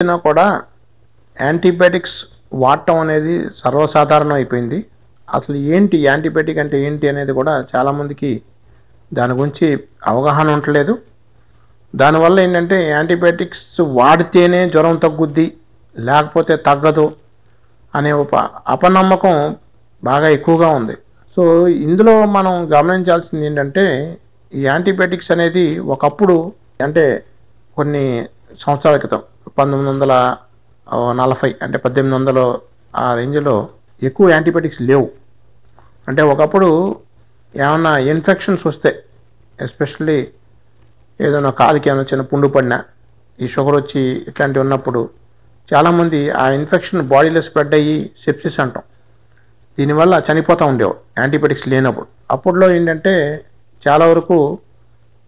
వచ్చినా కూడా యాంటీబయాటిక్స్ వాడటం అనేది సర్వసాధారణం అయిపోయింది. అసలు ఏంటి యాంటీబయాటిక్ అంటే ఏంటి అనేది కూడా చాలామందికి దాని గురించి అవగాహన ఉండలేదు దానివల్ల ఏంటంటే యాంటీబయాటిక్స్ వాడితేనే జ్వరం తగ్గుద్ది లేకపోతే తగ్గదు అనే ఒక అపనమ్మకం బాగా ఎక్కువగా ఉంది. సో ఇందులో మనం గమనించాల్సింది ఏంటంటే ఈ యాంటీబయాటిక్స్ అనేది ఒకప్పుడు అంటే కొన్ని సంవత్సరాల క్రితం పంతొమ్మిది వందల నలభై అంటే పద్దెనిమిది వందల ఆ రేంజ్లో ఎక్కువ యాంటీబయాటిక్స్ లేవు. అంటే ఒకప్పుడు ఏమన్నా ఇన్ఫెక్షన్స్ వస్తే ఎస్పెషల్లీ ఏదైనా కాలుకి ఏమైనా చిన్న పుండు పడినా ఈ షుగర్ వచ్చి ఇట్లాంటివి ఉన్నప్పుడు చాలామంది ఆ ఇన్ఫెక్షన్ బాడీలో స్ప్రెడ్ అయ్యి సెప్సిస్ అంటాం. దీనివల్ల చనిపోతూ ఉండేవాడు యాంటీబయాటిక్స్ లేనప్పుడు. అప్పట్లో ఏంటంటే చాలా వరకు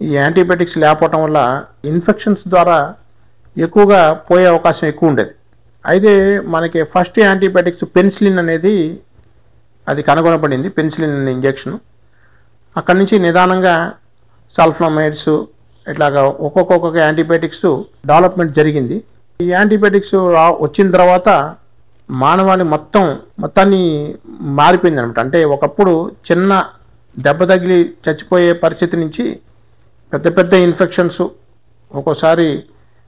ఈ యాంటీబయాటిక్స్ లేకపోవటం వల్ల ఇన్ఫెక్షన్స్ ద్వారా ఎక్కువగా పోయే అవకాశం ఎక్కువ ఉండేది. అయితే మనకి ఫస్ట్ యాంటీబయాటిక్స్ పెన్సిలిన్ అనేది అది కనుగొనబడింది పెన్సిలిన్ అనే ఇంజెక్షన్ అక్కడి నుంచి నిదానంగా సల్ఫ్లమైడ్స్ ఇట్లాగా ఒక్కొక్క ఒక్కొక్క యాంటీబయాటిక్స్ డెవలప్మెంట్ జరిగింది. ఈ యాంటీబయాటిక్స్ రా వచ్చిన తర్వాత మానవాళి మొత్తం మొత్తాన్ని మారిపోయింది అనమాట అంటే ఒకప్పుడు చిన్న దెబ్బ తగిలి చచ్చిపోయే పరిస్థితి నుంచి పెద్ద పెద్ద ఇన్ఫెక్షన్స్ ఒక్కోసారి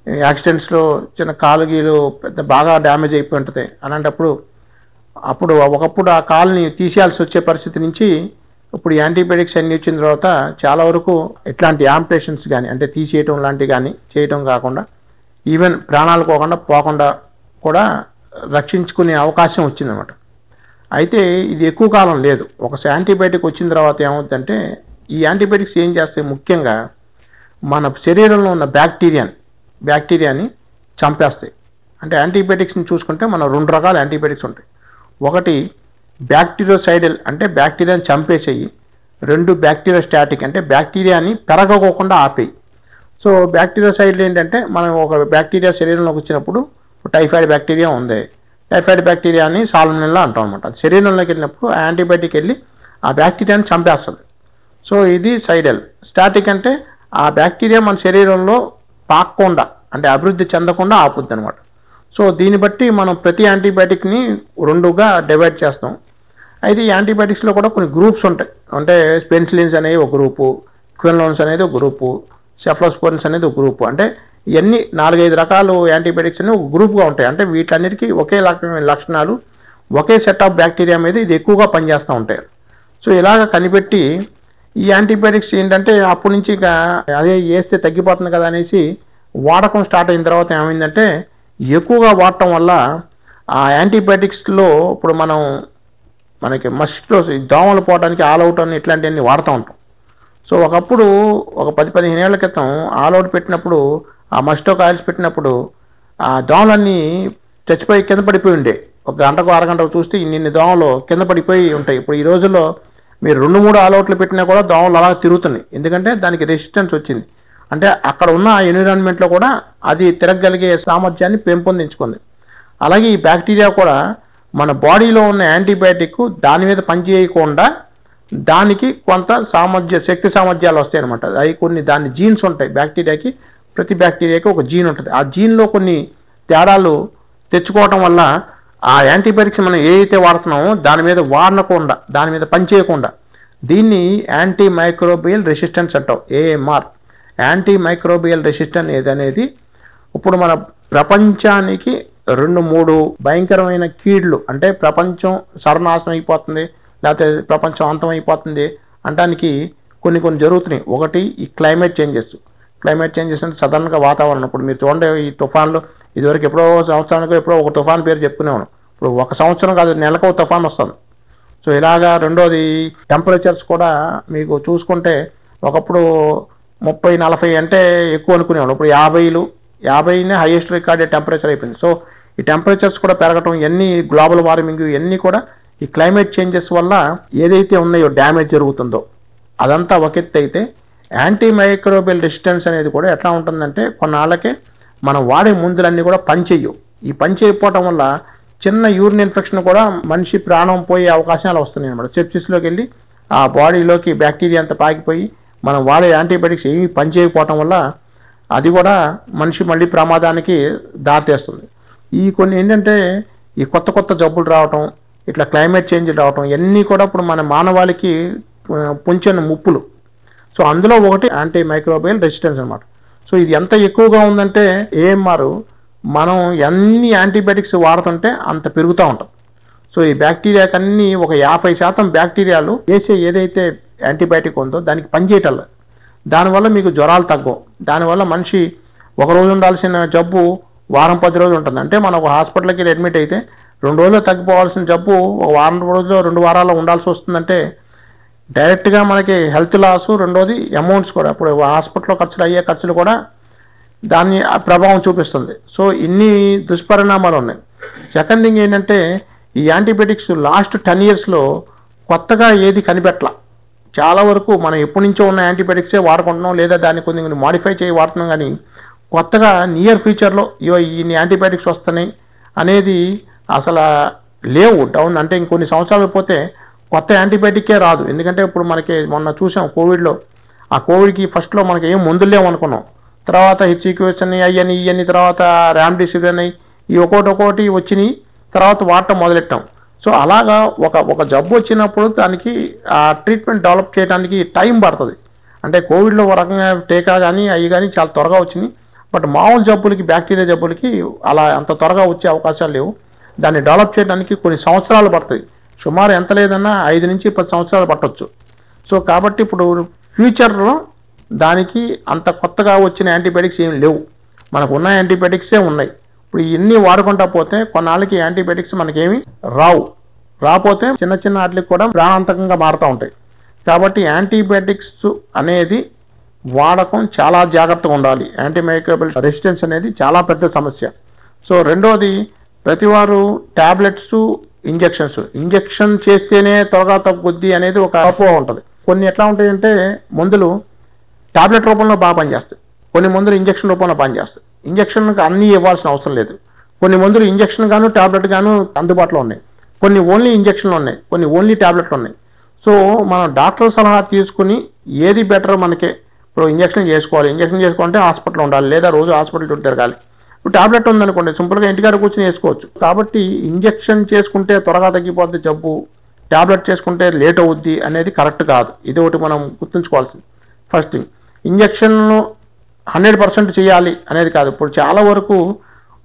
యాక్సిడెంట్స్లో చిన్న కాలు గీలు పెద్ద బాగా డ్యామేజ్ అయిపోయి ఉంటుంది. అలాంటప్పుడు అప్పుడు ఒకప్పుడు ఆ కాల్ని తీసేయాల్సి వచ్చే పరిస్థితి నుంచి ఇప్పుడు యాంటీబయాటిక్స్ అన్ని వచ్చిన తర్వాత చాలా వరకు ఇట్లాంటి యాంప్టేషన్స్ కానీ అంటే తీసేయటం లాంటివి కానీ చేయటం కాకుండా ఈవెన్ ప్రాణాలు పోకుండా పోకుండా కూడా రక్షించుకునే అవకాశం వచ్చిందన్నమాట. అయితే ఇది ఎక్కువ కాలం లేదు. ఒకసారి యాంటీబయాటిక్ వచ్చిన తర్వాత ఏమవుతుందంటే ఈ యాంటీబయాటిక్స్ ఏం చేస్తాయి? ముఖ్యంగా మన శరీరంలో ఉన్న బ్యాక్టీరియాని బ్యాక్టీరియాని చంపేస్తాయి. అంటే యాంటీబయాటిక్స్ని చూసుకుంటే మన రెండు రకాల యాంటీబయాటిక్స్ ఉంటాయి. ఒకటి బ్యాక్టీరియోసైడల్ అంటే బ్యాక్టీరియాని చంపేసేయి. రెండు బ్యాక్టీరియోస్టాటిక్ అంటే బ్యాక్టీరియాని పెరగకోకుండా ఆపేయి. సో బ్యాక్టీరియోసైడ్లు ఏంటంటే మనం ఒక బ్యాక్టీరియా శరీరంలోకి వచ్చినప్పుడు టైఫాయిడ్ బ్యాక్టీరియా ఉంది. టైఫాయిడ్ బ్యాక్టీరియాని సాల్మనెల్లా అంటాం అనమాట శరీరంలోకి వెళ్ళినప్పుడు ఆ యాంటీబయాటిక్ వెళ్ళి ఆ బ్యాక్టీరియాని చంపేస్తుంది. సో ఇది సైడల్. స్టాటిక్ అంటే ఆ బ్యాక్టీరియా మన శరీరంలో పాక్కుండా అంటే అభివృద్ధి చెందకుండా ఆపుద్ది అనమాట సో దీన్ని బట్టి మనం ప్రతి యాంటీబయాటిక్ని రెండుగా డివైడ్ చేస్తాం. అయితే ఈ యాంటీబయాటిక్స్లో కూడా కొన్ని గ్రూప్స్ ఉంటాయి. అంటే పెన్సిలిన్స్ అనేవి ఒక గ్రూపు క్వినలోన్స్ అనేది ఒక గ్రూపు సెఫ్లోస్పోరిన్స్ అనేది ఒక గ్రూపు. అంటే ఇవన్నీ నాలుగైదు రకాలు యాంటీబయాటిక్స్ అనేవి ఒక గ్రూప్గా ఉంటాయి. అంటే వీటన్నిటికీ ఒకే రకమైన లక్షణాలు ఒకే సెట్ ఆఫ్ బ్యాక్టీరియా మీద ఇది ఎక్కువగా పనిచేస్తూ ఉంటాయి. సో ఇలాగ కనిపెట్టి ఈ యాంటీబయాటిక్స్ ఏంటంటే అప్పటి నుంచి ఇక అదే వేస్తే తగ్గిపోతుంది కదా అనేసి వాడకం స్టార్ట్ అయిన తర్వాత ఏమైందంటే ఎక్కువగా వాడటం వల్ల ఆ యాంటీబయాటిక్స్లో ఇప్పుడు మనం మనకి మస్కిటోస్ దోమలు పోవడానికి ఆల్ అవుట్ అని ఇట్లాంటివన్నీ వాడుతూ ఉంటాం. సో ఒకప్పుడు ఒక పది పదిహేను ఏళ్ళ క్రితం ఆల్ అవుట్ పెట్టినప్పుడు ఆ మస్టో కాయిల్స్ పెట్టినప్పుడు ఆ దోమలన్నీ చచ్చిపోయి కింద పడిపోయి ఉండే. ఒక గంటకు అరగంటకు చూస్తే ఇన్ని దోమలు కింద పడిపోయి ఉంటాయి. ఇప్పుడు ఈ రోజుల్లో మీరు రెండు మూడు ఆల్అవుట్లు పెట్టినా కూడా దోమలు అలా తిరుగుతున్నాయి. ఎందుకంటే దానికి రెసిస్టెన్స్ వచ్చింది. అంటే అక్కడ ఉన్న ఆ ఎన్విరాన్మెంట్లో కూడా అది తిరగగలిగే సామర్థ్యాన్ని పెంపొందించుకుంది. అలాగే ఈ బ్యాక్టీరియా కూడా మన బాడీలో ఉన్న యాంటీబయాటిక్ దాని మీద పనిచేయకుండా దానికి కొంత సామర్థ్య శక్తి సామర్థ్యాలు వస్తాయి అనమాట అవి కొన్ని దాని జీన్స్ ఉంటాయి. బ్యాక్టీరియాకి ప్రతి బ్యాక్టీరియాకి ఒక జీన్ ఉంటుంది. ఆ జీన్లో కొన్ని తేడాలు తెచ్చుకోవటం వల్ల ఆ యాంటీబయాటిక్స్ మనం ఏదైతే వాడుతున్నామో దాని మీద వాడనకుండా దాని మీద పనిచేయకుండా దీన్ని యాంటీ మైక్రోబియల్ రెసిస్టెన్స్ అంటాం ఏఎంఆర్. యాంటీ మైక్రోబియల్ రెసిస్టెన్స్ ఏదనేది? ఇప్పుడు మన ప్రపంచానికి రెండు మూడు భయంకరమైన కీడ్లు అంటే ప్రపంచం సర్వనాశనం అయిపోతుంది లేకపోతే ప్రపంచం అంతం అయిపోతుంది అంటానికి కొన్ని కొన్ని జరుగుతున్నాయి. ఒకటి ఈ క్లైమేట్ చేంజెస్. క్లైమేట్ చేంజెస్ అంటే సడన్గా వాతావరణం. ఇప్పుడు మీరు చూడండి ఈ తుఫాన్లు ఇదివరకు ఎప్పుడో సంవత్సరానికి ఎప్పుడో ఒక తుఫాన్ పేరు చెప్పుకునేవాడు ఇప్పుడు ఒక సంవత్సరం కాదు నెలకు ఒక తుఫాన్ వస్తుంది. సో ఇలాగా రెండోది టెంపరేచర్స్ కూడా మీకు చూసుకుంటే ఒకప్పుడు ముప్పై నలభై అంటే ఎక్కువ అనుకునేవాడు ఇప్పుడు యాభైలు యాభైనే హైయెస్ట్ రికార్డే టెంపరేచర్ అయిపోయింది. సో ఈ టెంపరేచర్స్ కూడా పెరగటం ఇవన్నీ గ్లోబల్ వార్మింగ్ ఇవన్నీ కూడా ఈ క్లైమేట్ చేంజెస్ వల్ల ఏదైతే ఉన్నాయో డ్యామేజ్ జరుగుతుందో అదంతా ఒక ఎత్తు అయితే యాంటీ మైక్రోబియల్ రెసిస్టెన్స్ అనేది కూడా ఎట్లా ఉంటుందంటే కొన్నాళ్ళకే మనం వాడే మందులన్నీ కూడా పనిచేయవు. ఈ పని చేయకపోవటం వల్ల చిన్న యూరిన్ ఇన్ఫెక్షన్ కూడా మనిషి ప్రాణం పోయే అవకాశాలు వస్తున్నాయి అనమాట సెప్సిస్లోకి వెళ్ళి ఆ బాడీలోకి బ్యాక్టీరియా అంతా పాకిపోయి మనం వాడే యాంటీబయాటిక్స్ ఏమీ పనిచేయకపోవటం వల్ల అది కూడా మనిషి మళ్ళీ ప్రమాదానికి దారితీస్తుంది. ఈ కొన్ని ఏంటంటే ఈ కొత్త కొత్త జబ్బులు రావటం ఇట్లా క్లైమేట్ చేంజ్ రావటం ఇవన్నీ కూడా ఇప్పుడు మన మానవాళికి పుంచిన ముప్పులు. సో అందులో ఒకటి యాంటీ మైక్రోబియల్ రెసిస్టెన్స్ అనమాట సో ఇది ఎంత ఎక్కువగా ఉందంటే ఏఎంఆర్ మనం ఎన్ని యాంటీబయాటిక్స్ వాడుతుంటే అంత పెరుగుతూ ఉంటాం. సో ఈ బ్యాక్టీరియాకన్నీ ఒక యాభై శాతం బ్యాక్టీరియాలు వేసే ఏదైతే యాంటీబయాటిక్ ఉందో దానికి పనిచేయటం లేదు. దానివల్ల మీకు జ్వరాలు తగ్గవు. దానివల్ల మనిషి ఒక రోజు ఉండాల్సిన జబ్బు వారం పది రోజులు ఉంటుంది. అంటే మనం ఒక హాస్పిటల్కి అడ్మిట్ అయితే రెండు రోజులు తగ్గిపోవాల్సిన జబ్బు ఒక వారం రోజులు రెండు వారాల్లో ఉండాల్సి వస్తుందంటే డైరెక్ట్గా మనకి హెల్త్ లాస్ రెండోది అమౌంట్స్ కూడా. ఇప్పుడు హాస్పిటల్లో ఖర్చులు అయ్యే ఖర్చులు కూడా దాన్ని ప్రభావం చూపిస్తుంది. సో ఇన్ని దుష్పరిణామాలు ఉన్నాయి. సెకండ్ థింగ్ ఏంటంటే ఈ యాంటీబయాటిక్స్ లాస్ట్ టెన్ ఇయర్స్లో కొత్తగా ఏది కనిపెట్టలా. చాలా వరకు మనం ఎప్పటి నుంచో ఉన్న యాంటీబయాటిక్సే వాడుకుంటున్నాం లేదా దాన్ని కొంచెం మాడిఫై చేయి వాడుతున్నాం కానీ కొత్తగా నియర్ ఫ్యూచర్లో ఇవో ఇన్ని యాంటీబయాటిక్స్ వస్తున్నాయి అనేది అసలు లేవు డౌన్ అంటే ఇంకొన్ని సంవత్సరాలు పోతే కొత్త యాంటీబయాటిక్కే రాదు. ఎందుకంటే ఇప్పుడు మనకి మొన్న చూసాం కోవిడ్లో. ఆ కోవిడ్కి ఫస్ట్లో మనకి ఏం మందులు లేవు అనుకున్నాం. తర్వాత హెచ్ఈక్యూఎస్ అని అయ్యని ఇవన్నీ తర్వాత ర్యామ్డెసివిర్ అని ఈ ఒక్కోటి ఒక్కోటి వచ్చినాయి. తర్వాత వాడటం మొదలెట్టాం. సో అలాగా ఒక ఒక జబ్బు వచ్చినప్పుడు దానికి ఆ ట్రీట్మెంట్ డెవలప్ చేయడానికి టైం పడుతుంది. అంటే కోవిడ్లో ఒక రకంగా టీకా కానీ అవి కానీ చాలా త్వరగా వచ్చినాయి బట్ మామూలు జబ్బులకి బ్యాక్టీరియా జబ్బులకి అలా అంత త్వరగా వచ్చే అవకాశాలు లేవు. దాన్ని డెవలప్ చేయడానికి కొన్ని సంవత్సరాలు పడుతుంది. సుమారు ఎంత లేదన్నా ఐదు నుంచి పది సంవత్సరాలు పట్టవచ్చు సో కాబట్టి ఇప్పుడు ఫ్యూచర్లో దానికి అంత కొత్తగా వచ్చిన యాంటీబయాటిక్స్ ఏం లేవు. మనకు ఉన్న యాంటీబయాటిక్సే ఉన్నాయి. ఇప్పుడు ఇన్ని వాడుకుంటా పోతే కొన్నాళ్ళకి యాంటీబయాటిక్స్ మనకేమి రావు. రాపోతే చిన్న చిన్న వాటికి కూడా ప్రాణాంతకంగా మారుతూ ఉంటాయి. కాబట్టి యాంటీబయాటిక్స్ అనేది వాడకం చాలా జాగ్రత్తగా ఉండాలి. యాంటీమైక్రోబల్ రెసిస్టెన్స్ అనేది చాలా పెద్ద సమస్య. సో రెండోది ప్రతివారు ట్యాబ్లెట్స్ ఇంజెక్షన్స్. ఇంజెక్షన్ చేస్తేనే త్వరగా తగ్గుద్ది అనేది ఒక అపోహ ఉంటుంది. కొన్ని ఎట్లా ఉంటాయంటే మందులు ట్యాబ్లెట్ రూపంలో బాగా పనిచేస్తాయి. కొన్ని మందులు ఇంజెక్షన్ రూపంలో పనిచేస్తాయి. ఇంజక్షన్కి అన్నీ ఇవ్వాల్సిన అవసరం లేదు. కొన్ని మందులు ఇంజక్షన్ గాను టాబ్లెట్ గాను అందుబాటులో ఉన్నాయి. కొన్ని ఓన్లీ ఇంజక్షన్లు ఉన్నాయి. కొన్ని ఓన్లీ టాబ్లెట్లు ఉన్నాయి. సో మనం డాక్టర్ సలహా తీసుకుని ఏది బెటర్ మనకి? ఇప్పుడు ఇంజక్షన్ చేసుకోవాలి. ఇంజెక్షన్ చేసుకోవాలంటే హాస్పిటల్ ఉండాలి. లేదా రోజు హాస్పిటల్ చుట్టూ తిరగాలి. ఇప్పుడు టాబ్లెట్ ఉందనుకోండి సింపుల్గా ఇంటికాడ కూర్చొని వేసుకోవచ్చు. కాబట్టి ఇంజెక్షన్ చేసుకుంటే త్వరగా తగ్గిపోద్ది జబ్బు. టాబ్లెట్ చేసుకుంటే లేట్ అవుద్ది అనేది కరెక్ట్ కాదు. ఇది ఒకటి మనం గుర్తుంచుకోవాల్సింది. First thing. Injection hundred percent చేయాలి అనేది కాదు. ఇప్పుడు చాలా వరకు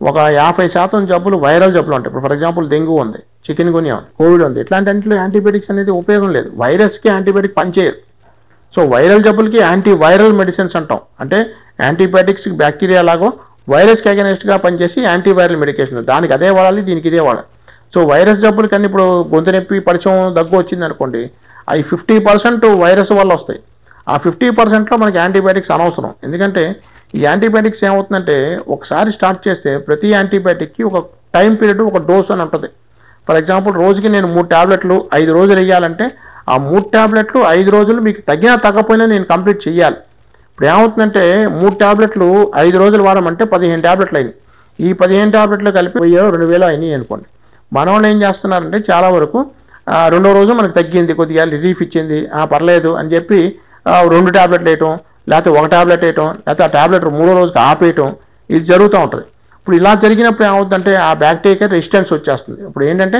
ఒక యాభై శాతం జబ్బులు వైరల్ జబ్బులు ఉంటాయి. ఇప్పుడు ఫర్ ఎగ్జాంపుల్ డెంగ్యూ ఉంది చికెన్ గునియా ఉంది కోవిడ్ ఉంది. ఇట్లాంటి అంట్లో యాంటీబయాటిక్స్ అనేది ఉపయోగం లేదు. వైరస్కి యాంటీబయాటిక్ పనిచేయదు. సో వైరల్ జబ్బులకి యాంటీ వైరల్ మెడిసిన్స్ అంటాం. అంటే యాంటీబయాటిక్స్ బ్యాక్టీరియా లాగో వైరస్కి అగెనెస్ట్గా పనిచేసి యాంటీవైరల్ మెడికేషన్. దానికి అదే వాడాలి దీనికి ఇదే వాడాలి. సో వైరస్ జబ్బులు కానీ ఇప్పుడు గొంతు నొప్పి పరిచయం దగ్గు వచ్చింది అనుకోండి అవి ఫిఫ్టీ పర్సెంట్ వైరస్ వల్ల వస్తాయి. ఆ ఫిఫ్టీ పర్సెంట్లో మనకి యాంటీబయాటిక్స్ అనవసరం. ఎందుకంటే ఈ యాంటీబయాటిక్స్ ఏమవుతుందంటే ఒకసారి స్టార్ట్ చేస్తే ప్రతి యాంటీబయాటిక్కి ఒక టైం పీరియడ్ ఒక డోస్ అని ఉంటుంది. ఫర్ ఎగ్జాంపుల్ రోజుకి నేను మూడు ట్యాబ్లెట్లు ఐదు రోజులు వేయాలంటే ఆ మూడు ట్యాబ్లెట్లు ఐదు రోజులు మీకు తగ్గినా తగ్గపోయినా నేను కంప్లీట్ చేయాలి. ఇప్పుడు ఏమవుతుందంటే మూడు ట్యాబ్లెట్లు ఐదు రోజులు వాడమంటే పదిహేను ట్యాబ్లెట్లు అయినాయి. ఈ పదిహేను ట్యాబ్లెట్లు కలిపి వెయ్యో రెండు వేలు అయినాయి అనుకోండి. మన వాళ్ళు ఏం చేస్తున్నారంటే చాలా వరకు రెండో రోజు మనకు తగ్గింది కొద్దిగా రిలీఫ్ ఇచ్చింది పర్లేదు అని చెప్పి రెండు ట్యాబ్లెట్లు వేయటం లేకపోతే ఒక ట్యాబ్లెట్ వేయటం లేకపోతే ఆ ట్యాబ్లెట్ మూడో రోజుకి ఆపేయటం ఇది జరుగుతూ ఉంటుంది. ఇప్పుడు ఇలా జరిగినప్పుడు ఏమవుతుందంటే ఆ బ్యాక్టీరియాకి రెసిస్టెన్స్ వచ్చేస్తుంది. ఇప్పుడు ఏంటంటే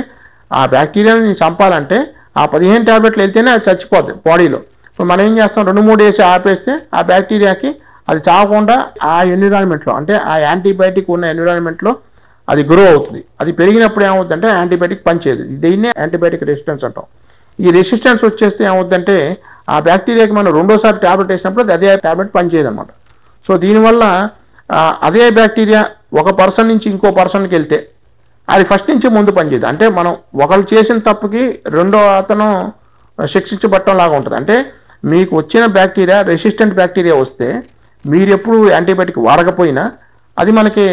ఆ బ్యాక్టీరియాని చంపాలంటే ఆ పదిహేను ట్యాబ్లెట్లు వెళ్తేనే అది చచ్చిపోద్ది బాడీలో. ఇప్పుడు మనం ఏం చేస్తాం రెండు మూడు వేసి ఆపేస్తే ఆ బ్యాక్టీరియాకి అది చావకుండా ఆ ఎన్విరాన్మెంట్లో అంటే ఆ యాంటీబయాటిక్ ఉన్న ఎన్విరాన్మెంట్లో అది గ్రో అవుతుంది. అది పెరిగినప్పుడు ఏమవుతుందంటే యాంటీబయాటిక్ పనిచేయదు. దీన్నే యాంటీబయాటిక్ రెసిస్టెన్స్ అంటాం. ఈ రెసిస్టెన్స్ వచ్చేస్తే ఏమవుతుందంటే ఆ బ్యాక్టీరియాకి మనం రెండోసారి ట్యాబ్లెట్ వేసినప్పుడు అది అదే ట్యాబ్లెట్ పనిచేయదు అనమాట సో దీనివల్ల అదే బ్యాక్టీరియా ఒక పర్సన్ నుంచి ఇంకో పర్సన్కి వెళ్తే అది ఫస్ట్ నుంచి ముందు పనిచేయదు. అంటే మనం ఒకరు చేసిన తప్పుకి రెండో అతను శిక్షించబట్టం లాగా ఉంటుంది. అంటే మీకు వచ్చిన బ్యాక్టీరియా రెసిస్టెంట్ బ్యాక్టీరియా వస్తే మీరు ఎప్పుడు యాంటీబయాటిక్ వాడకపోయినా అది మనకి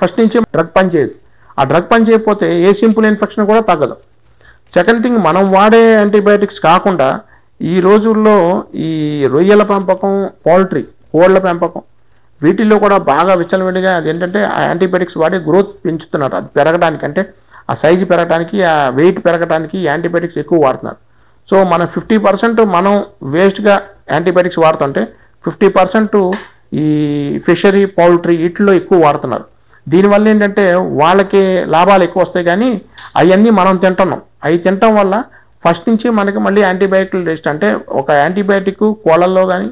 ఫస్ట్ నుంచి డ్రగ్ పనిచేయదు. ఆ డ్రగ్ పనిచేయకపోతే ఏ సింపుల్ ఇన్ఫెక్షన్ కూడా తగ్గదు. సెకండ్ థింగ్ మనం వాడే యాంటీబయాటిక్స్ కాకుండా ఈ రోజుల్లో ఈ రొయ్యల పెంపకం పౌల్ట్రీ కోళ్ళ పెంపకం వీటిల్లో కూడా బాగా విచ్చలవిడిగా అది ఏంటంటే ఆ యాంటీబయాటిక్స్ వాడి గ్రోత్ పెంచుతున్నారు. అది పెరగడానికి అంటే ఆ సైజు పెరగడానికి ఆ వెయిట్ పెరగడానికి యాంటీబయాటిక్స్ ఎక్కువ వాడుతున్నారు. సో మనం ఫిఫ్టీ పర్సెంట్ మనం వేస్ట్గా యాంటీబయాటిక్స్ వాడుతుంటే ఫిఫ్టీ పర్సెంట్ ఈ ఫిషరీ పౌల్ట్రీ వీటిలో ఎక్కువ వాడుతున్నారు. దీనివల్ల ఏంటంటే వాళ్ళకి లాభాలు ఎక్కువ వస్తాయి కానీ అవన్నీ మనం తింటున్నాం. అవి తినటం వల్ల ఫస్ట్ నుంచి మనకి మళ్ళీ యాంటీబయాటిక్ రెస్ట్ అంటే ఒక యాంటీబయాటిక్ కోళ్ళల్లో కానీ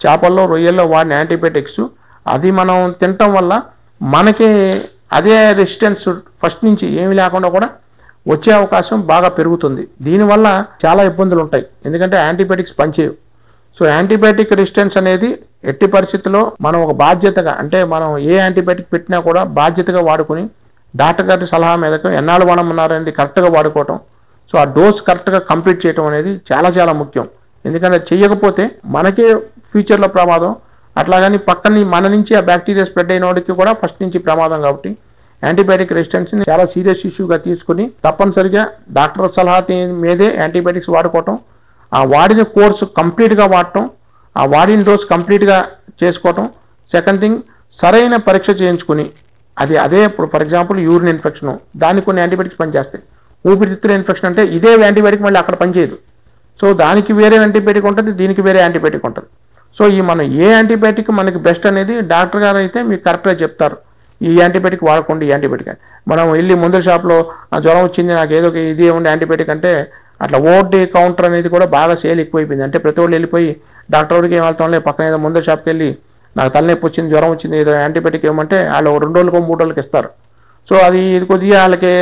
చేపల్లో రొయ్యల్లో వాడిన యాంటీబయాటిక్స్ అది మనం తినటం వల్ల మనకి అదే రెసిస్టెన్స్ ఫస్ట్ నుంచి ఏమీ లేకుండా కూడా వచ్చే అవకాశం బాగా పెరుగుతుంది. దీనివల్ల చాలా ఇబ్బందులు ఉంటాయి. ఎందుకంటే యాంటీబయాటిక్స్ పనిచేయవు. సో యాంటీబయాటిక్ రెసిస్టెన్స్ అనేది ఎట్టి పరిస్థితుల్లో మనం ఒక బాధ్యతగా అంటే మనం ఏ యాంటీబయాటిక్ పెట్టినా కూడా బాధ్యతగా వాడుకొని డాక్టర్ గారి సలహా మీదకు ఎన్నాళ్ళు వాడమన్నారనేది కరెక్ట్గా వాడుకోవటం సో ఆ డోస్ కరెక్ట్గా కంప్లీట్ చేయడం అనేది చాలా చాలా ముఖ్యం. ఎందుకంటే చేయకపోతే మనకే ఫ్యూచర్లో ప్రమాదం. అట్లాగని పక్కన మన నుంచి ఆ బ్యాక్టీరియా స్ప్రెడ్ అయిన వాడికి కూడా ఫస్ట్ నుంచి ప్రమాదం కాబట్టి యాంటీబయాటిక్ రెసిస్టెన్స్ని చాలా సీరియస్ ఇష్యూగా తీసుకుని తప్పనిసరిగా డాక్టర్ సలహా మీదే యాంటీబయాటిక్స్ వాడుకోవటం. ఆ వాడిన కోర్సు కంప్లీట్గా వాడటం. ఆ వాడిన డోస్ కంప్లీట్గా చేసుకోవటం. సెకండ్ థింగ్ సరైన పరీక్ష చేయించుకుని అది అదే ఇప్పుడు ఫర్ ఎగ్జాంపుల్ యూరిన్ ఇన్ఫెక్షన్ దానికి కొన్ని యాంటీబయాటిక్స్ పనిచేస్తాయి. ఊపిరితిత్తుల ఇన్ఫెక్షన్ అంటే ఇదే యాంటీబయాటిక్ మళ్ళీ అక్కడ పనిచేయదు. సో దానికి వేరే యాంటీబయాటిక్ ఉంటుంది దీనికి వేరే యాంటీబయాటిక్ ఉంటుంది. సో ఈ మనం ఏ యాంటీబయాటిక్ మనకి బెస్ట్ అనేది డాక్టర్ గారు అయితే మీకు కరెక్ట్గా చెప్తారు. ఈ యాంటీబయాటిక్ వాడకండి ఈ యాంటీబయాటిక్ అని. మనం వెళ్ళి మందుల షాప్లో "ఆ, జ్వరం వచ్చింది నాకు ఏదో ఒక ఇది ఏముంది యాంటీబయాటిక్ అంటే అట్లా ఓటీ కౌంటర్ అనేది కూడా బాగా సేల్ ఎక్కువైపోయింది. అంటే ప్రతి వాళ్ళు వెళ్ళిపోయి డాక్టర్ వాడికి ఏం వెళ్తాం లేదు పక్కన ఏదో మందుల షాప్కి వెళ్ళి నాకు తలనొప్పి వచ్చింది జ్వరం వచ్చింది ఏదో యాంటీబయాటిక్ ఏమంటే వాళ్ళు రెండు రోజులకు మూడు రోజులకి ఇస్తారు. సో అది ఇది కొద్దిగా వాళ్ళకి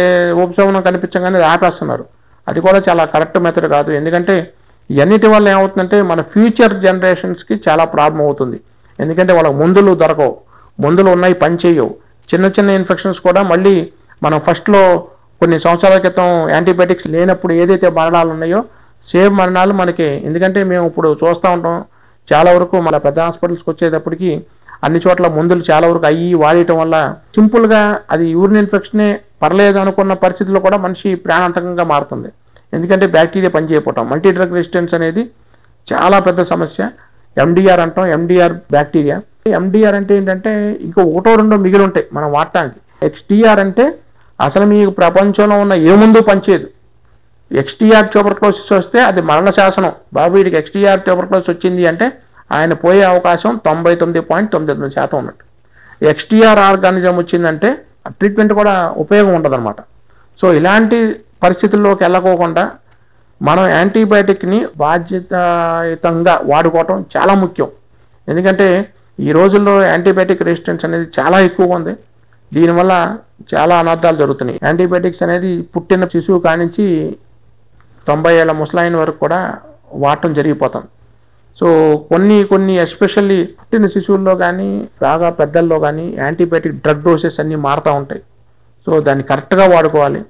ఉపశమనం కనిపించగానే ఆపేస్తున్నారు. అది కూడా చాలా కరెక్ట్ మెథడ్ కాదు. ఎందుకంటే ఇవన్నిటి వల్ల ఏమవుతుందంటే మన ఫ్యూచర్ జనరేషన్స్కి చాలా ప్రాబ్లం అవుతుంది. ఎందుకంటే వాళ్ళకి మందులు దొరకవు. మందులు ఉన్నాయి పని చేయవు. చిన్న చిన్న ఇన్ఫెక్షన్స్ కూడా మళ్ళీ మనం ఫస్ట్లో కొన్ని సంవత్సరాల క్రితం యాంటీబయాటిక్స్ లేనప్పుడు ఏదైతే మరణాలు ఉన్నాయో సేమ్ మరణాలు మనకి. ఎందుకంటే మేము ఇప్పుడు చూస్తూ ఉంటాం చాలా వరకు మన పెద్ద హాస్పిటల్స్కి వచ్చేటప్పటికి అన్ని చోట్ల మందులు చాలా వరకు అయ్యి వాడటం వల్ల సింపుల్గా అది యూరిన్ ఇన్ఫెక్షనే పర్లేదు అనుకున్న పరిస్థితుల్లో కూడా మనిషి ప్రాణాంతకంగా మారుతుంది. ఎందుకంటే బ్యాక్టీరియా పనిచేయకపోవటం. మల్టీ డ్రగ్ రెసిస్టెన్స్ అనేది చాలా పెద్ద సమస్య. ఎండిఆర్ అంటాం. MDR bacteria. ఎండిఆర్ అంటే ఏంటంటే ఇంకా ఒకటో రెండో మిగిలి ఉంటాయి మనం వాడటానికి. ఎక్స్టీఆర్ అంటే అసలు మీకు ప్రపంచంలో ఉన్న ఏ ముందు పనిచేయదు. ఎక్స్టీఆర్ ట్యూబర్క్లోసిస్ వస్తే అది మరణ శాసనం. బాబు వీడికి ఎక్స్టీఆర్ ట్యూబర్క్లోసిస్ వచ్చింది అంటే ఆయన పోయే అవకాశం తొంభై తొమ్మిది పాయింట్ తొమ్మిది తొమ్మిది శాతం ఉన్నట్టు. ఎక్స్టీఆర్ ఆర్గానిజం వచ్చిందంటే ట్రీట్మెంట్ కూడా ఉపయోగం ఉండదన్నమాట. సో ఇలాంటి పరిస్థితుల్లోకి వెళ్ళకోకుండా మనం యాంటీబయాటిక్ని బాధ్యతాయుతంగా వాడుకోవటం చాలా ముఖ్యం. ఎందుకంటే ఈ రోజుల్లో యాంటీబయాటిక్ రెసిస్టెన్స్ అనేది చాలా ఎక్కువగా ఉంది. దీనివల్ల చాలా అనర్థాలు జరుగుతున్నాయి. యాంటీబయాటిక్స్ అనేది పుట్టిన శిశువు కానించి తొంభై ఏళ్ళ ముసలాయిన వరకు కూడా వాడటం జరిగిపోతుంది. సో కొన్ని కొన్ని ఎస్పెషల్లీ పుట్టిన శిశువుల్లో కానీ బాగా పెద్దల్లో కానీ యాంటీబయాటిక్ డ్రగ్ డోసెస్ అన్నీ మారుతూ ఉంటాయి. సో దాన్ని కరెక్ట్గా వాడుకోవాలి.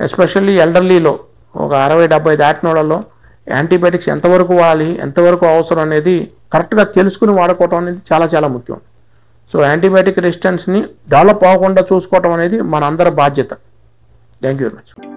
ఎస్పెషల్లీ ఎల్డర్లీలో ఒక అరవై డెబ్బై దాటిన వాళ్ళలో యాంటీబయాటిక్స్ ఎంతవరకు వాడాలి ఎంతవరకు అవసరం అనేది కరెక్ట్గా తెలుసుకుని వాడుకోవటం అనేది చాలా చాలా ముఖ్యం. సో యాంటీబయాటిక్ రెసిస్టెన్స్ని డెవలప్ అవ్వకుండా చూసుకోవటం అనేది మన అందరి బాధ్యత. Thank you very much